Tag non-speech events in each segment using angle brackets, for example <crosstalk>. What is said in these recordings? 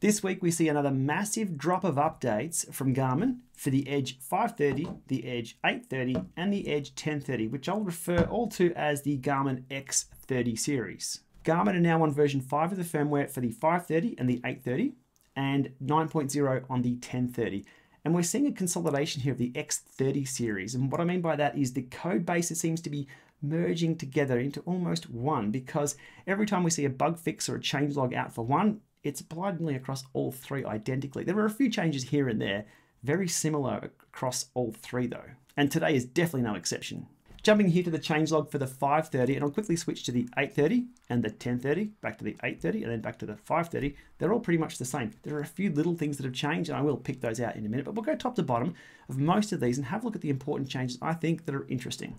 This week we see another massive drop of updates from Garmin for the Edge 530, the Edge 830, and the Edge 1030, which I'll refer all to as the Garmin X30 series. Garmin are now on version 5 of the firmware for the 530 and the 830, and 9.0 on the 1030. And we're seeing a consolidation here of the X30 series. And what I mean by that is the code base seems to be merging together into almost one because every time we see a bug fix or a changelog out for one, it's blindly across all three identically. There are a few changes here and there, very similar across all three though. And today is definitely no exception. Jumping here to the changelog for the 530, and I'll quickly switch to the 830 and the 1030, back to the 830, and then back to the 530. They're all pretty much the same. There are a few little things that have changed, and I will pick those out in a minute, but we'll go top to bottom of most of these and have a look at the important changes I think that are interesting.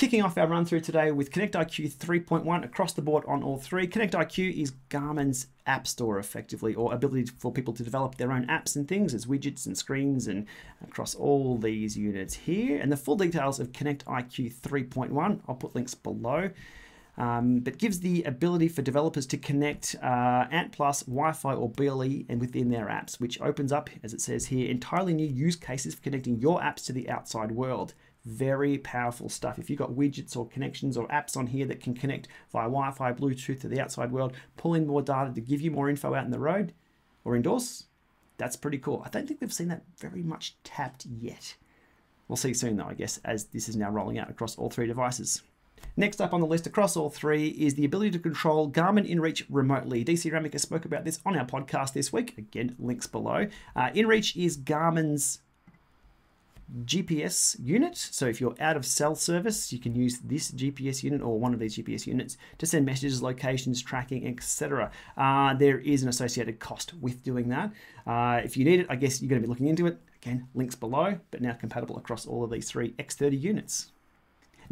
Kicking off our run through today with Connect IQ 3.1 across the board on all three. Connect IQ is Garmin's app store effectively, or ability for people to develop their own apps and things as widgets and screens and across all these units here. And the full details of Connect IQ 3.1, I'll put links below. Um, but gives the ability for developers to connect uh, Ant Plus, Wi-Fi, or BLE and within their apps, which opens up, as it says here, entirely new use cases for connecting your apps to the outside world. Very powerful stuff. If you've got widgets or connections or apps on here that can connect via Wi Fi, Bluetooth to the outside world, pull in more data to give you more info out in the road or indoors, that's pretty cool. I don't think we've seen that very much tapped yet. We'll see soon though, I guess, as this is now rolling out across all three devices. Next up on the list across all three is the ability to control Garmin InReach remotely. DC Rainmaker spoke about this on our podcast this week. Again, links below. Uh, InReach is Garmin's GPS unit. So if you're out of cell service, you can use this GPS unit or one of these GPS units to send messages, locations, tracking, etc. Uh, there is an associated cost with doing that. Uh, if you need it, I guess you're going to be looking into it. Again, links below, but now compatible across all of these three X30 units.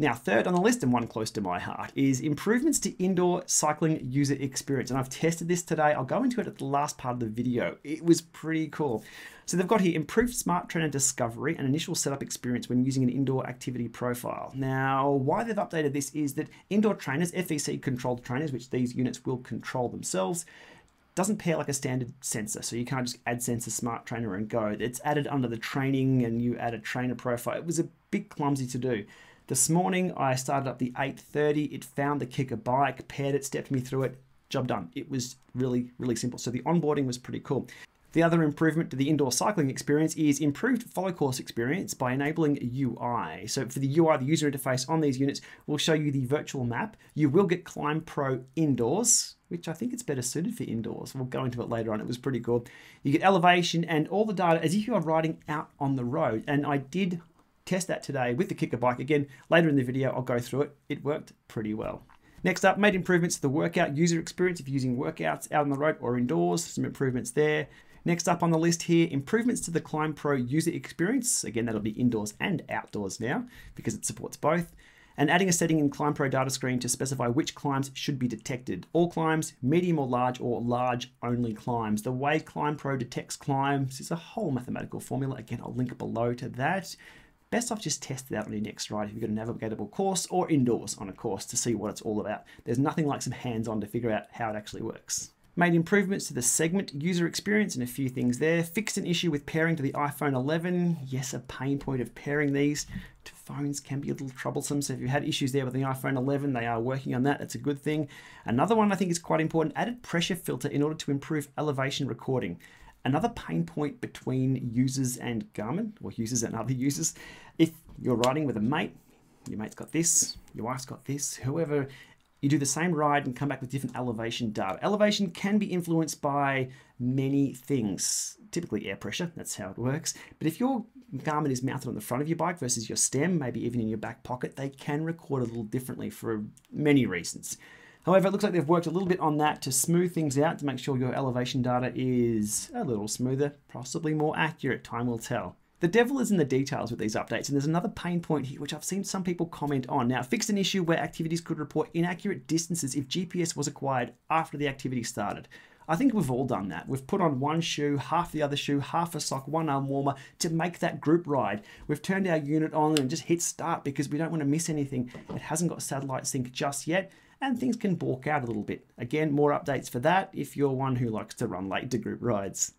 Now, third on the list, and one close to my heart, is improvements to indoor cycling user experience. And I've tested this today. I'll go into it at the last part of the video. It was pretty cool. So they've got here improved smart trainer discovery and initial setup experience when using an indoor activity profile. Now, why they've updated this is that indoor trainers, FEC controlled trainers, which these units will control themselves, doesn't pair like a standard sensor. So you can't just add sensor smart trainer and go. It's added under the training and you add a trainer profile. It was a bit clumsy to do. This morning I started up the 830. It found the KICKR bike, paired it, stepped me through it. Job done. It was really, really simple. So the onboarding was pretty cool. The other improvement to the indoor cycling experience is improved follow course experience by enabling UI. So for the UI, the user interface on these units will show you the virtual map. You will get ClimbPro indoors, which I think it's better suited for indoors. We'll go into it later on. It was pretty cool. You get elevation and all the data as if you are riding out on the road. And I did test that today with the KICKR bike. Again, later in the video, I'll go through it. It worked pretty well. Next up, made improvements to the workout user experience if you're using workouts out on the road or indoors, some improvements there. Next up on the list here, improvements to the ClimbPro user experience. Again, that'll be indoors and outdoors now because it supports both. And adding a setting in ClimbPro data screen to specify which climbs should be detected. All climbs, medium or large, or large only climbs. The way ClimbPro detects climbs is a whole mathematical formula. Again, I'll link below to that best off just test it out on your next ride if you've got a navigatable course or indoors on a course to see what it's all about. There's nothing like some hands-on to figure out how it actually works. Made improvements to the segment user experience and a few things there. Fixed an issue with pairing to the iPhone 11. Yes, a pain point of pairing these to phones can be a little troublesome. So if you had issues there with the iPhone 11, they are working on that. That's a good thing. Another one I think is quite important, added pressure filter in order to improve elevation recording. Another pain point between users and Garmin, or users and other users, if you're riding with a mate, your mate's got this, your wife's got this, whoever, you do the same ride and come back with different elevation data. Elevation can be influenced by many things, typically air pressure, that's how it works. But if your Garmin is mounted on the front of your bike versus your stem, maybe even in your back pocket, they can record a little differently for many reasons. However, it looks like they've worked a little bit on that to smooth things out to make sure your elevation data is a little smoother, possibly more accurate. Time will tell. The devil is in the details with these updates, and there's another pain point here which I've seen some people comment on. Now, fixed an issue where activities could report inaccurate distances if GPS was acquired after the activity started. I think we've all done that. We've put on one shoe, half the other shoe, half a sock, one arm warmer to make that group ride. We've turned our unit on and just hit start because we don't want to miss anything. It hasn't got satellite sync just yet and things can balk out a little bit. Again, more updates for that if you're one who likes to run late to group rides.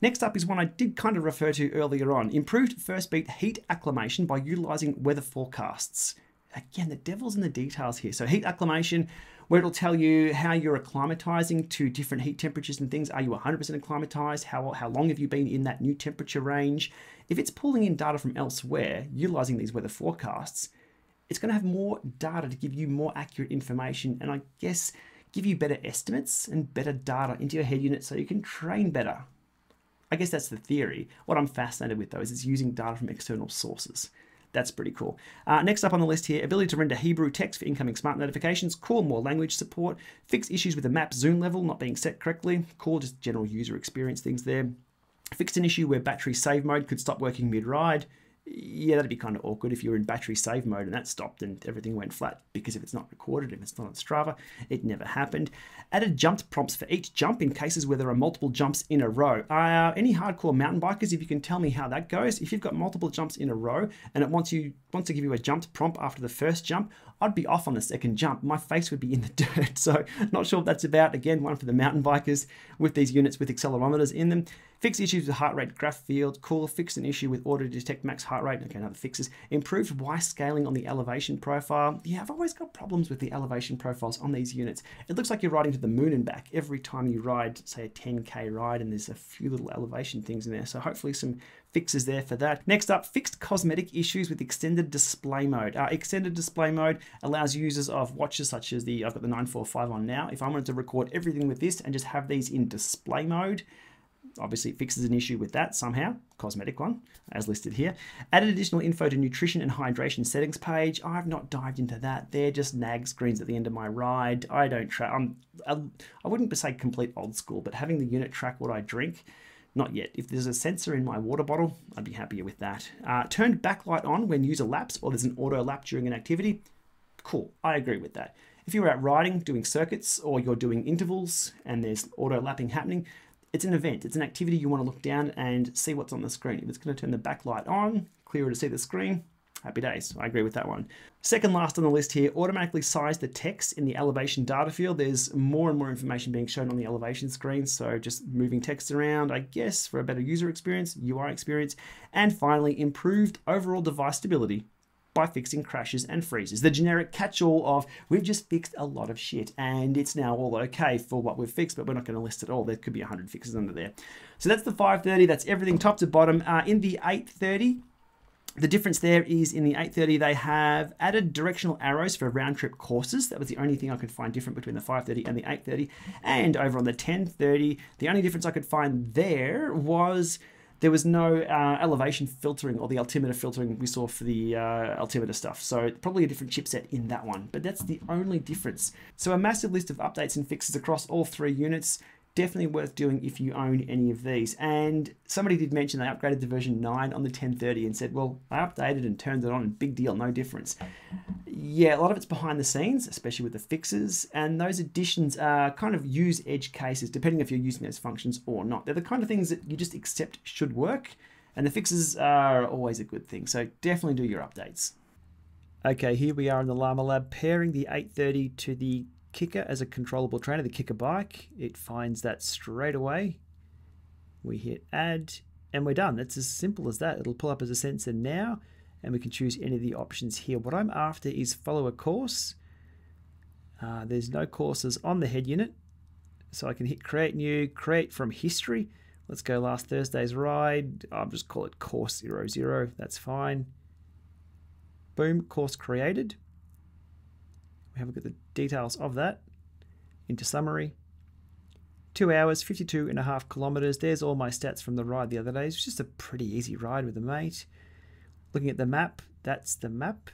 Next up is one I did kind of refer to earlier on improved Firstbeat heat acclimation by utilizing weather forecasts. Again, the devil's in the details here. So, heat acclimation, where it'll tell you how you're acclimatizing to different heat temperatures and things. Are you 100% acclimatized? How, how long have you been in that new temperature range? If it's pulling in data from elsewhere, utilizing these weather forecasts, it's going to have more data to give you more accurate information and I guess give you better estimates and better data into your head unit so you can train better. I guess that's the theory. What I'm fascinated with though is it's using data from external sources. That's pretty cool. Uh, next up on the list here, ability to render Hebrew text for incoming smart notifications. Cool, more language support. Fix issues with the map zoom level not being set correctly. Cool, just general user experience things there. Fixed an issue where battery save mode could stop working mid-ride yeah, that'd be kind of awkward if you were in battery save mode and that stopped and everything went flat because if it's not recorded, if it's not on Strava, it never happened. Added jumped prompts for each jump in cases where there are multiple jumps in a row. Uh, any hardcore mountain bikers, if you can tell me how that goes, if you've got multiple jumps in a row and it wants you wants to give you a jumped prompt after the first jump, I'd be off on the second jump. My face would be in the <laughs> dirt. So not sure what that's about. Again, one for the mountain bikers with these units with accelerometers in them. Fix issues with heart rate graph field. Cool. Fix an issue with auto detect max heart rate. Okay, another fixes. Improved Y scaling on the elevation profile. Yeah, I've always got problems with the elevation profiles on these units. It looks like you're riding to the moon and back every time you ride, say, a 10k ride, and there's a few little elevation things in there. So hopefully some fixes there for that. Next up, fixed cosmetic issues with extended display mode. Uh, extended display mode allows users of watches such as the, I've got the 945 on now. If I wanted to record everything with this and just have these in display mode, obviously it fixes an issue with that somehow, cosmetic one, as listed here. Added additional info to nutrition and hydration settings page. I've not dived into that. They're just nag screens at the end of my ride. I don't track, I'm, I wouldn't say complete old school, but having the unit track what I drink, not yet. If there's a sensor in my water bottle, I'd be happier with that. Uh, turned backlight on when user laps or there's an auto lap during an activity. Cool, I agree with that. If you're out riding, doing circuits, or you're doing intervals and there's auto lapping happening, it's an event, it's an activity you want to look down and see what's on the screen. If it's going to turn the backlight on, clearer to see the screen, happy days. I agree with that one. Second last on the list here, automatically size the text in the elevation data field. There's more and more information being shown on the elevation screen, so just moving text around, I guess, for a better user experience, UI experience. And finally, improved overall device stability by fixing crashes and freezes. The generic catch-all of we've just fixed a lot of shit and it's now all okay for what we've fixed, but we're not going to list it all. There could be 100 fixes under there. So that's the 530. That's everything top to bottom. Uh, in the 830, the difference there is in the 830 they have added directional arrows for round trip courses. That was the only thing I could find different between the 530 and the 830. And over on the 1030, the only difference I could find there was there was no uh, elevation filtering or the altimeter filtering we saw for the uh, altimeter stuff. So probably a different chipset in that one, but that's the only difference. So a massive list of updates and fixes across all three units definitely worth doing if you own any of these. And somebody did mention they upgraded to version 9 on the 1030 and said, well, I updated and turned it on, and big deal, no difference. Yeah, a lot of it's behind the scenes, especially with the fixes, and those additions are kind of use edge cases, depending if you're using those functions or not. They're the kind of things that you just accept should work, and the fixes are always a good thing, so definitely do your updates. Okay, here we are in the Lama Lab pairing the 830 to the KICKR as a controllable trainer, the KICKR bike. It finds that straight away. We hit add and we're done. That's as simple as that. It'll pull up as a sensor now and we can choose any of the options here. What I'm after is follow a course. Uh, there's no courses on the head unit. So I can hit create new, create from history. Let's go last Thursday's ride. I'll just call it course 00. That's fine. Boom, course created. We have a look at the details of that. Into summary. Two hours, 52 and a half kilometers. There's all my stats from the ride the other day. It's just a pretty easy ride with a mate. Looking at the map, that's the map,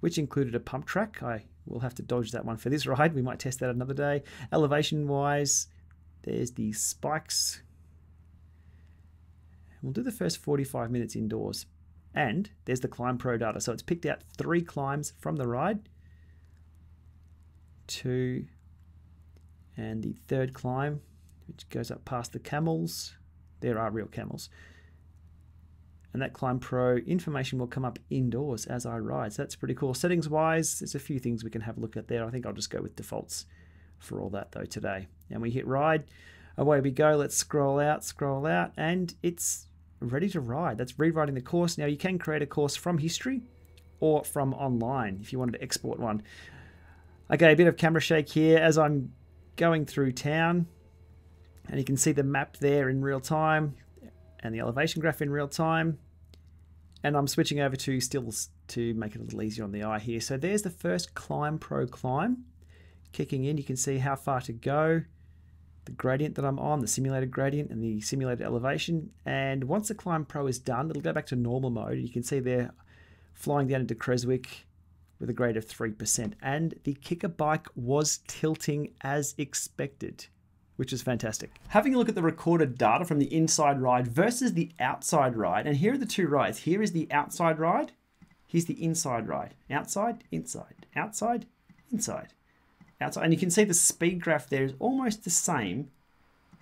which included a pump track. I will have to dodge that one for this <laughs> ride. We might test that another day. Elevation wise, there's the spikes. We'll do the first 45 minutes indoors. And there's the ClimbPro data. So it's picked out three climbs from the ride two, and the third climb, which goes up past the camels. There are real camels. and that ClimbPro information will come up indoors as I ride. So that's pretty cool. Settings wise, there's a few things we can have a look at there. I think I'll just go with defaults for all that though today. And we hit ride, away we go. Let's scroll out, scroll out, and it's ready to ride. That's rewriting the course. Now you can create a course from history or from online if you wanted to export one. Okay, a bit of camera shake here as I'm going through town. And you can see the map there in real time and the elevation graph in real time. And I'm switching over to stills to make it a little easier on the eye here. So there's the first ClimbPro climb. Kicking in, you can see how far to go, the gradient that I'm on, the simulated gradient and the simulated elevation. And once the ClimbPro is done, it'll go back to normal mode. You can see there flying down into Creswick with a grade of 3%. And the KICKR bike was tilting as expected which is fantastic. Having a look at the recorded data from the inside ride versus the outside ride, and here are the two rides. Here is the outside ride, here's the inside ride. Outside, inside, outside, inside, outside. And you can see the speed graph there is almost the same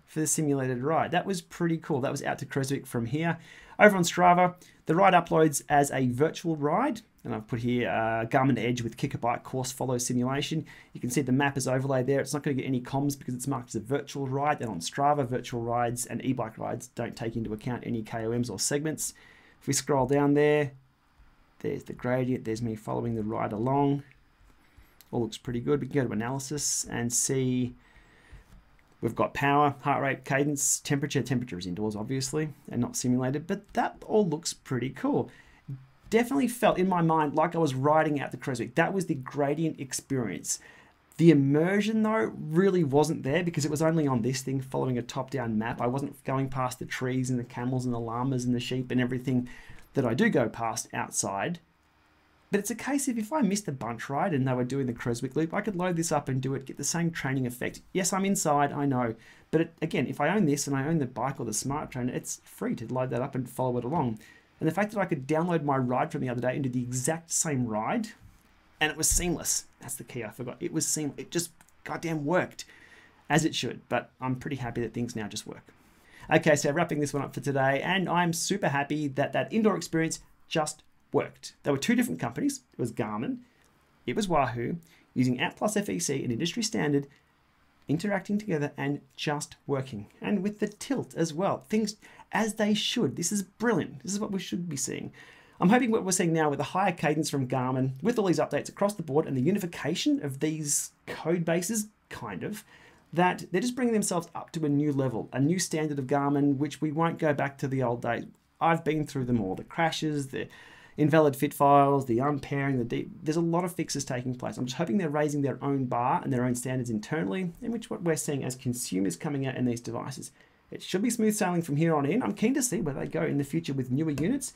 for the simulated ride. That was pretty cool. That was out to Creswick from here. Over on Strava, the ride uploads as a virtual ride and I've put here uh, Garmin Edge with KICKR Bike course follow simulation. You can see the map is overlaid there. It's not going to get any KOMs because it's marked as a virtual ride. And on Strava, virtual rides and e-bike rides don't take into account any KOMs or segments. If we scroll down there, there's the gradient. There's me following the ride along. All looks pretty good. We can go to analysis and see We've got power, heart rate, cadence, temperature. Temperature is indoors, obviously, and not simulated, but that all looks pretty cool definitely felt in my mind like I was riding out the Creswick. That was the gradient experience. The immersion, though, really wasn't there because it was only on this thing following a top down map. I wasn't going past the trees and the camels and the llamas and the sheep and everything that I do go past outside. But it's a case of if I missed the bunch ride and they were doing the Creswick loop, I could load this up and do it, get the same training effect. Yes, I'm inside, I know. But it, again, if I own this and I own the bike or the smart trainer, it's free to load that up and follow it along. And the fact that I could download my ride from the other day into the exact same ride and it was seamless. That's the key I forgot. It was seamless. It just goddamn worked as it should. But I'm pretty happy that things now just work. Okay, so wrapping this one up for today, and I'm super happy that that indoor experience just worked. There were two different companies. It was Garmin, it was Wahoo, using Ant Plus FEC, an industry standard, interacting together and just working. And with the tilt as well. Things as they should. This is brilliant. This is what we should be seeing. I'm hoping what we're seeing now with a higher cadence from Garmin, with all these updates across the board and the unification of these code bases, kind of, that they're just bringing themselves up to a new level, a new standard of Garmin, which we won't go back to the old days. I've been through them all the crashes, the invalid fit files, the unpairing, the deep. There's a lot of fixes taking place. I'm just hoping they're raising their own bar and their own standards internally, in which what we're seeing as consumers coming out in these devices. It should be smooth sailing from here on in. I'm keen to see where they go in the future with newer units.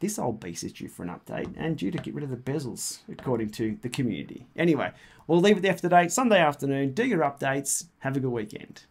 This old beast is due for an update and due to get rid of the bezels, according to the community. Anyway, we'll leave it there for today. Sunday afternoon, do your updates. Have a good weekend.